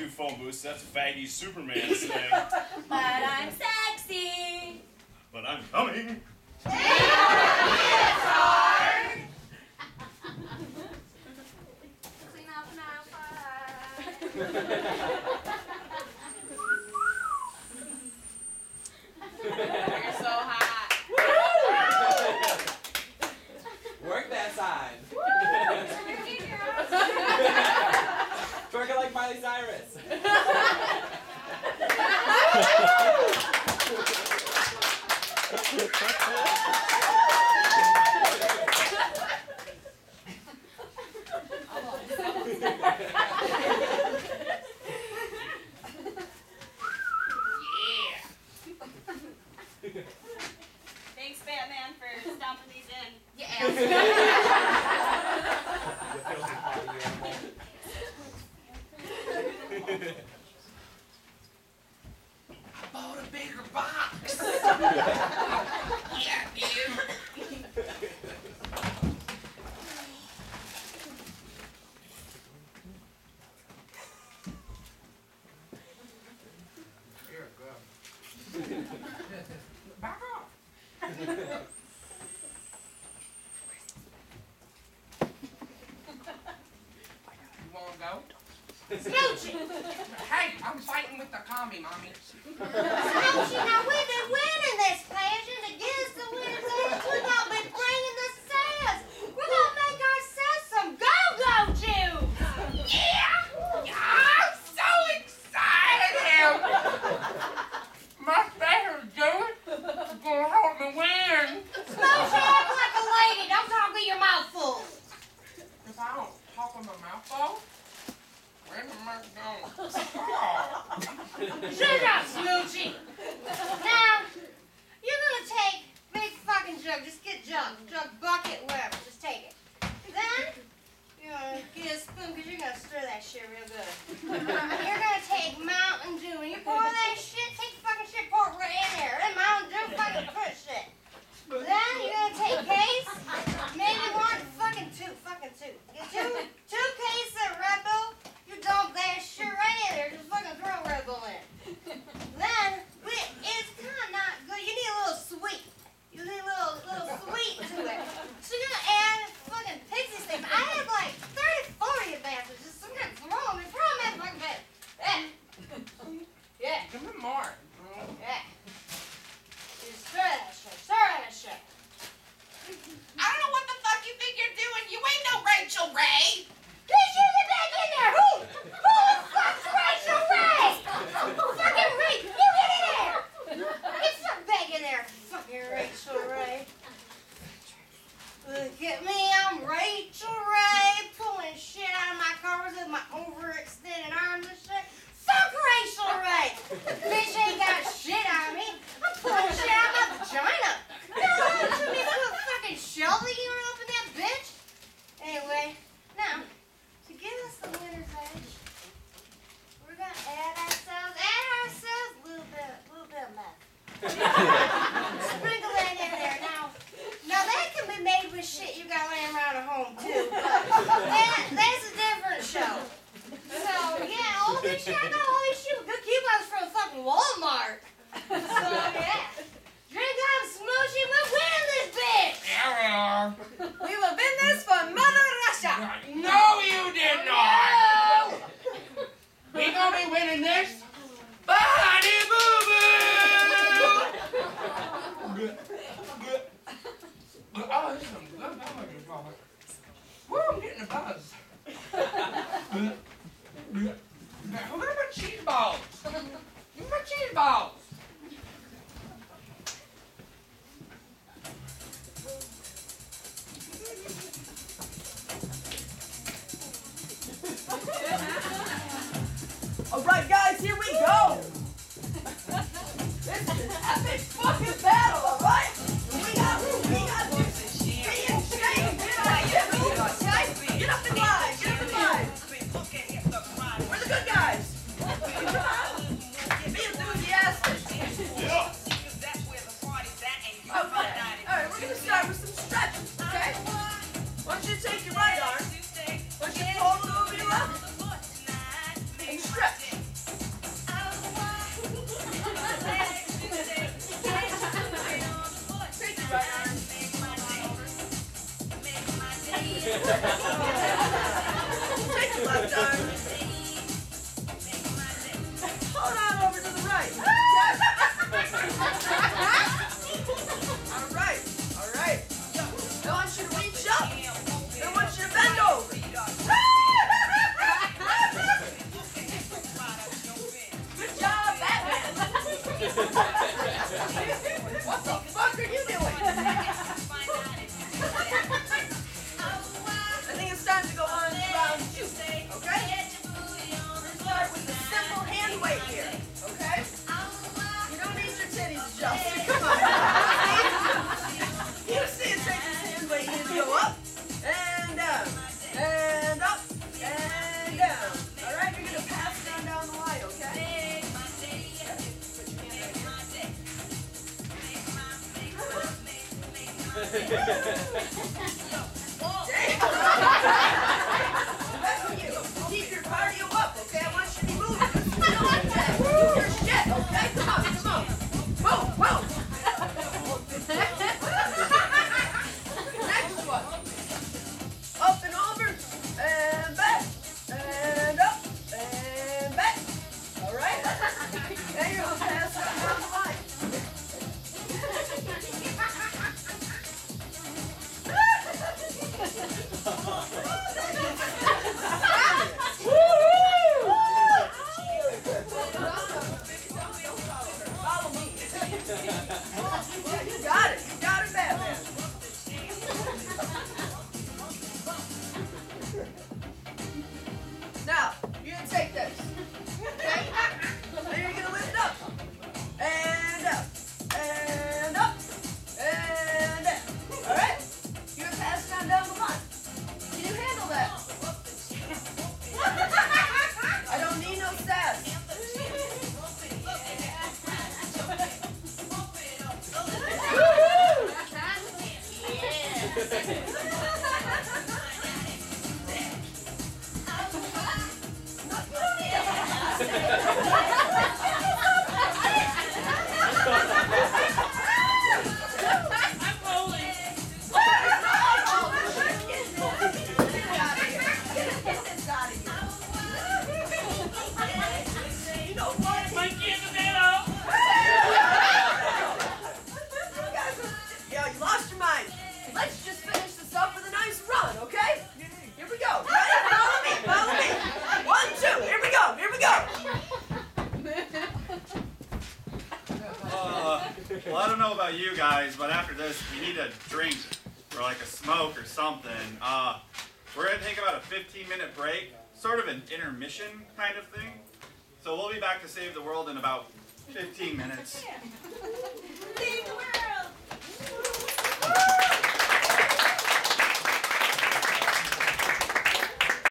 Do phone booths. That's faggy Superman slang. but I'm sexy. But I'm coming. Clean up now, I bought a bigger box. Back off. mommy. jug. Just get jug. Jug bucket, whatever. Just take it. Then, you know, get a spoon because you're going to stir that shit real good. All right, guys. Thank you. ハハハハ! about you guys, but after this, we need a drink or like a smoke or something. Uh, we're going to take about a 15 minute break, sort of an intermission kind of thing. So we'll be back to save the world in about 15 minutes.